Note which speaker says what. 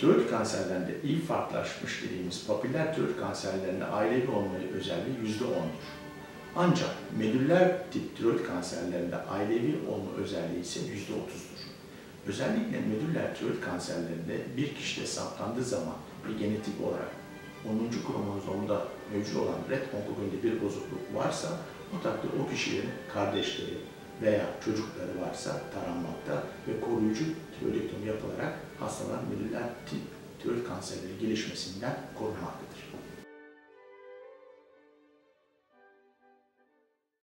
Speaker 1: tiroid kanserlerinde iyi farklılaşmış dediğimiz papiller tiroid kanserlerinde ailevi olma özelliği %10'dur. Ancak medüller tip tiroid kanserlerinde ailevi olma özelliği ise %30'dur. Özellikle medüller tiroid kanserlerinde bir kişide saptandığı zaman ve genetik olarak 10. kromozomda mevcut olan ret onkogende bir bozukluk varsa o takdirde o kişilerin kardeşleri veya çocukları varsa taranmakta ve koruyucu tiroidektomi hastaların medüller tip tiroid kanserleri gelişmesinden korunmaktadır.